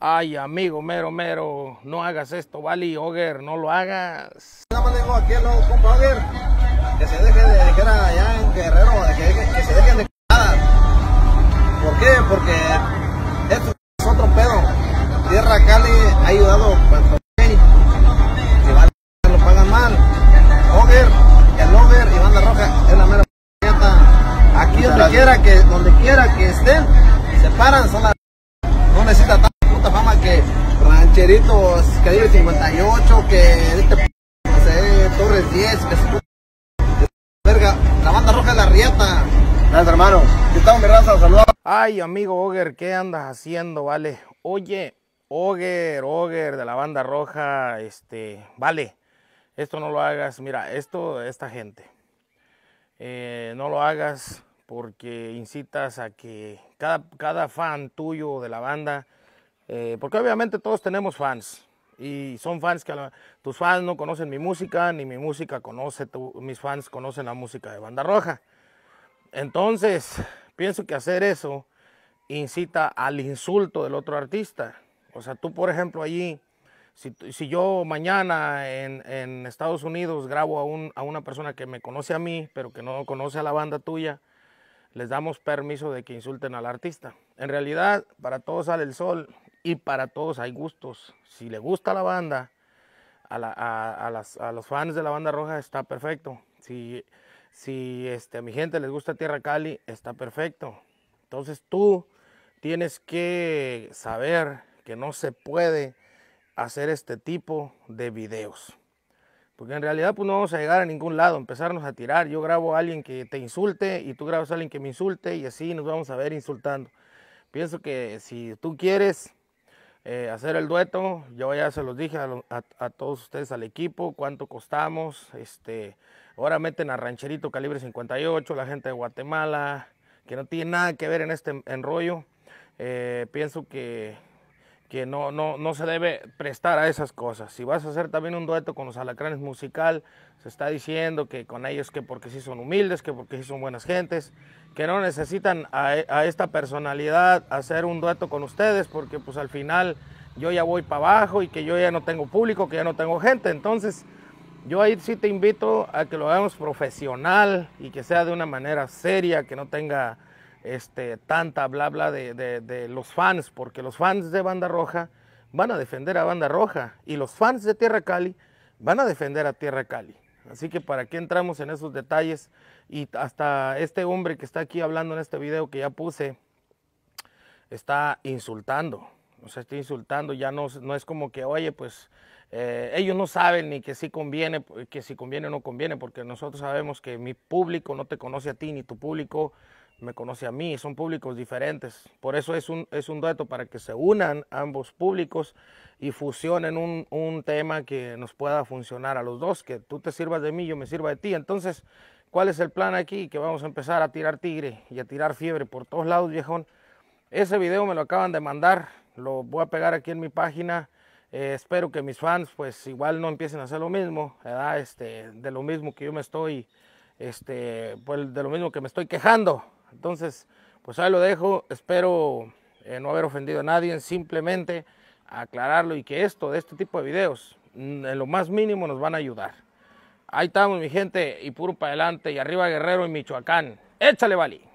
Ay, amigo, mero, mero, no hagas esto, vale, Oger, no lo hagas. Nada más digo aquí compa Oger, que se deje de dejar allá en Guerrero, que, que se dejen de cagadas. ¿Por qué? Porque esto es otro pedo. Tierra Cali ha ayudado cuando y vale, lo pagan mal. Oger, el Oger y Banda Roja es la mera. Aquí donde quiera que, donde quiera que estén, se paran, son las no necesita tanta que rancheritos calibre 58, que este p- no sé, Torres 10, que puta verga, la banda roja de la rieta. Gracias hermano, ¿qué tal mi raza? Saludos. Ay, amigo Oger, ¿qué andas haciendo, vale? Oye, Oger, Oger de la banda roja, este, vale, esto no lo hagas, mira, esto, esta gente, eh, no lo hagas porque incitas a que cada, cada fan tuyo de la banda, eh, porque obviamente todos tenemos fans y son fans que tus fans no conocen mi música, ni mi música conoce, tu- mis fans conocen la música de banda roja. Entonces, pienso que hacer eso incita al insulto del otro artista. O sea, tú, por ejemplo, allí, si, si yo mañana en, en Estados Unidos grabo a, un- a una persona que me conoce a mí, pero que no conoce a la banda tuya, les damos permiso de que insulten al artista. En realidad, para todos sale el sol y para todos hay gustos. Si le gusta la banda, a, la- a- a las- a los fans de la banda roja está perfecto. Si, si este, a mi gente les gusta Tierra Cali, está perfecto. Entonces tú tienes que saber que no se puede hacer este tipo de videos. Porque en realidad pues no vamos a llegar a ningún lado, empezarnos a tirar. Yo grabo a alguien que te insulte y tú grabas a alguien que me insulte y así nos vamos a ver insultando. Pienso que si tú quieres eh, hacer el dueto, yo ya se los dije a, a todos ustedes al equipo, cuánto costamos. Este, ahora meten a Rancherito Calibre 58, la gente de Guatemala, que no tiene nada que ver en este enrollo. Eh, pienso que que no, no, no se debe prestar a esas cosas. Si vas a hacer también un dueto con los alacranes musical, se está diciendo que con ellos que porque sí son humildes, que porque sí son buenas gentes, que no necesitan a, a esta personalidad hacer un dueto con ustedes, porque pues al final yo ya voy para abajo y que yo ya no tengo público, que ya no tengo gente. Entonces, yo ahí sí te invito a que lo hagamos profesional y que sea de una manera seria, que no tenga este, tanta bla bla de, de- de los fans, porque los fans de Banda Roja van a defender a Banda Roja y los fans de Tierra Cali van a defender a Tierra Cali. Así que para qué entramos en esos detalles y hasta este hombre que está aquí hablando en este video que ya puse, está insultando. O sea, está insultando, ya no, no es como que, oye, pues eh, ellos no saben ni que si conviene, que si conviene o no conviene, porque nosotros sabemos que mi público no te conoce a ti, ni tu público me conoce a mí, son públicos diferentes. Por eso es un, es un para que se unan ambos públicos y fusionen un, un tema que nos pueda funcionar a los dos, que tú te sirvas de mí, yo me sirva de ti. Entonces, ¿cuál es el plan aquí? Que vamos a empezar a tirar tigre y a tirar fiebre por todos lados, viejón. Ese video me lo acaban de mandar, lo voy a pegar aquí en mi página. Eh, espero que mis fans pues igual no empiecen a hacer lo mismo. Este, de lo mismo que yo me estoy, este, pues de lo mismo que me estoy quejando. Entonces, pues ahí lo dejo. Espero eh, no haber ofendido a nadie, simplemente aclararlo y que esto, de este tipo de videos, mm, en lo más mínimo nos van a ayudar. Ahí estamos, mi gente, y puro para adelante, y arriba Guerrero y Michoacán. Échale, Vali.